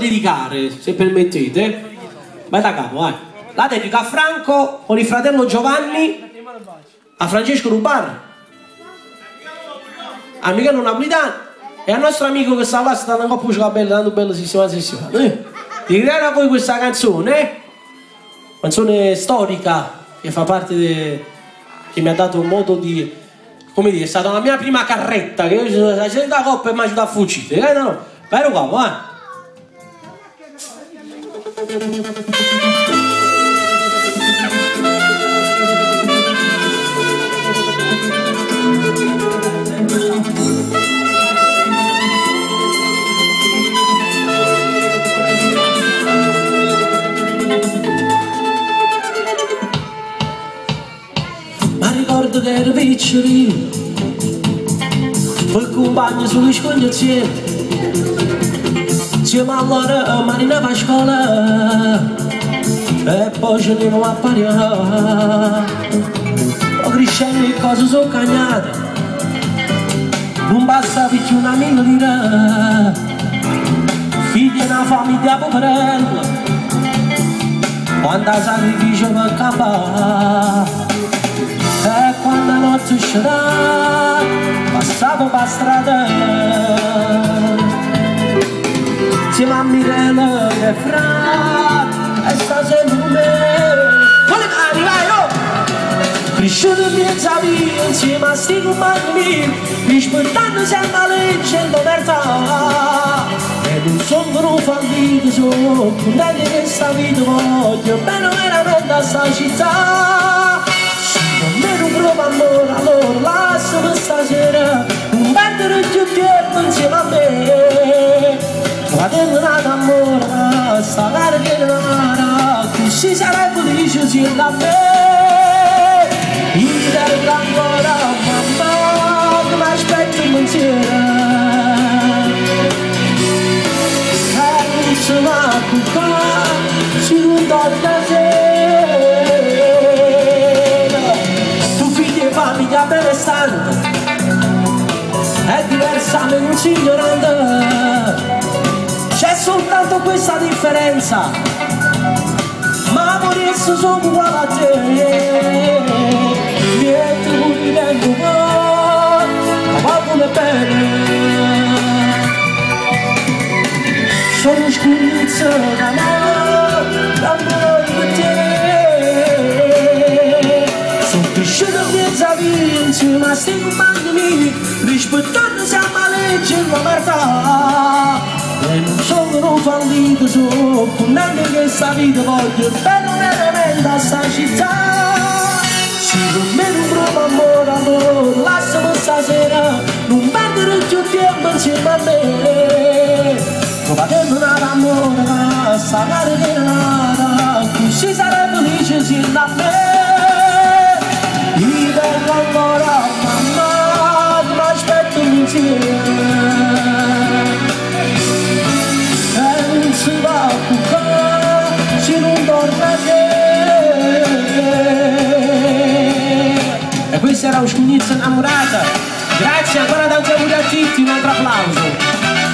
dedicare, se permettete, vai da capo, vai. La dedica a Franco con il fratello Giovanni, a Francesco Rubar, a Michele Napolitano e al nostro amico che sta là, sta una coppa bella, tanto bella, sistema, sistema. Eh? Di creare a voi questa canzone, canzone storica che fa parte de... che mi ha dato un modo di come dire, è stata la mia prima carretta che io sono stata coppa e mi ha aiutato a fuggire, eh? no, no, vai qua, vai. Ricordo che ero piccolino Poi compagno sulle scogliazioni de a Marina Vascola É pós-junino uma palha O Cristiano e Cosos ou Canhada Bumba sabe que uma é menina Filha na família pobrela Quando as alivias vão acabar. É quando a noite chorar Passava uma estrada. Insieme a Mirella e Fra e sta sempre me le mani vai oh cresciuto in mezza via insieme a sti compagni miei rispettando sempre la legge e l'omertà e non sono fallito sono contenti che sta vita voglio bene veramente a sta città. Non me non provo amore allora lasciami stasera non perdere più tempo insieme a me arena da morada Essa garganta Que se será o lixo de lá E deram agora uma foto Tu fica com a soltanto questa differenza. Ma morisse sono uguale a te niente mi vengo ma ma vuole bene. Sono scugnizza da me d'amore per te sono cresciuto via insieme a miei rispettando sempre la legge e la verità non fallito sono contento che sta vita voglio bello veramente a sta città con me non provo amore amore lasciami stasera non perdere più tempo insieme a me trovate un amore stare che nada così sarei felice insieme a me io vengo ancora mamma ti aspetto insieme innamorata. Grazie ancora tanti auguri a tutti un altro applauso